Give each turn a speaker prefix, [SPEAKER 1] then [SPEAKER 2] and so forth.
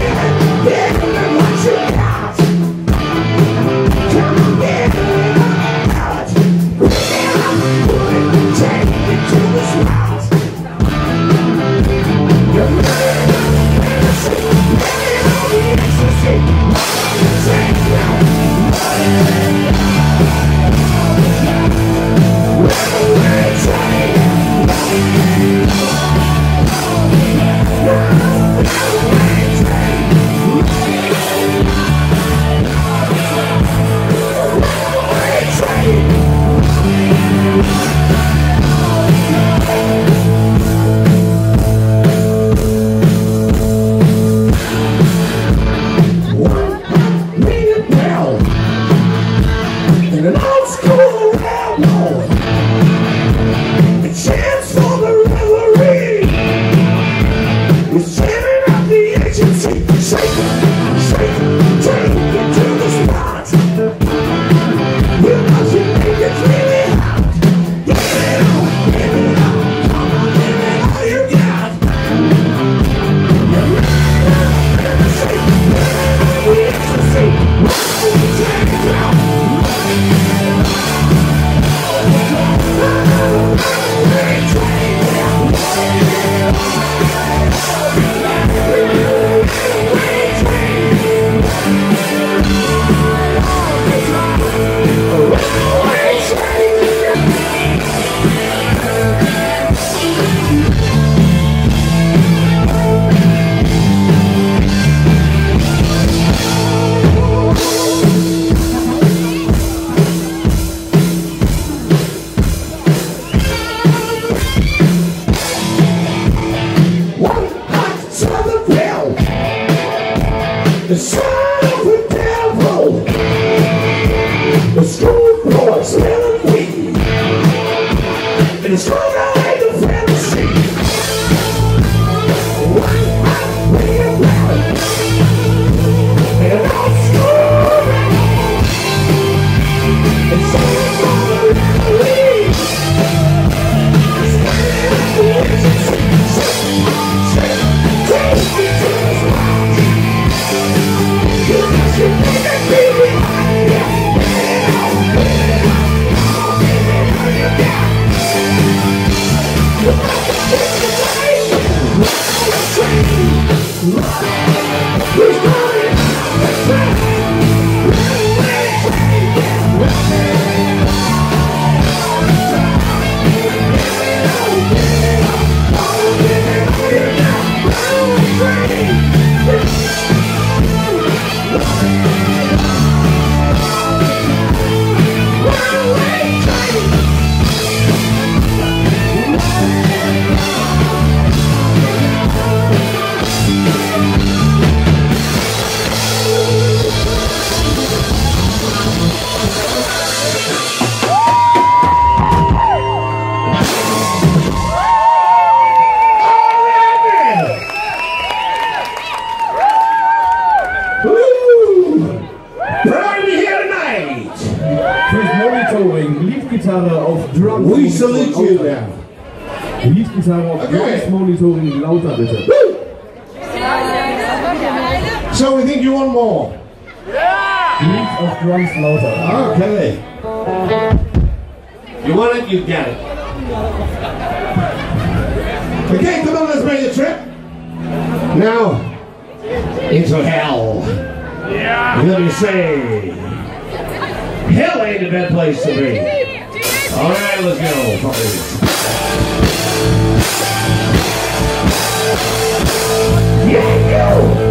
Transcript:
[SPEAKER 1] Yeah. And
[SPEAKER 2] Monitoring, Leadgitarre auf Drums.
[SPEAKER 1] We salute you
[SPEAKER 2] lauter.
[SPEAKER 1] now.
[SPEAKER 2] Leadgitarre auf
[SPEAKER 1] Okay.
[SPEAKER 2] Drums Monitoring, lauter bitte.
[SPEAKER 1] So we think you want more.
[SPEAKER 2] Lead auf Drums lauter.
[SPEAKER 1] Okay. You want it, you get it. Okay, come on, let's make a trip. Now, into hell. Yeah. Let me say, hell ain't a bad place to be. All right, let's go. Yeah, yo.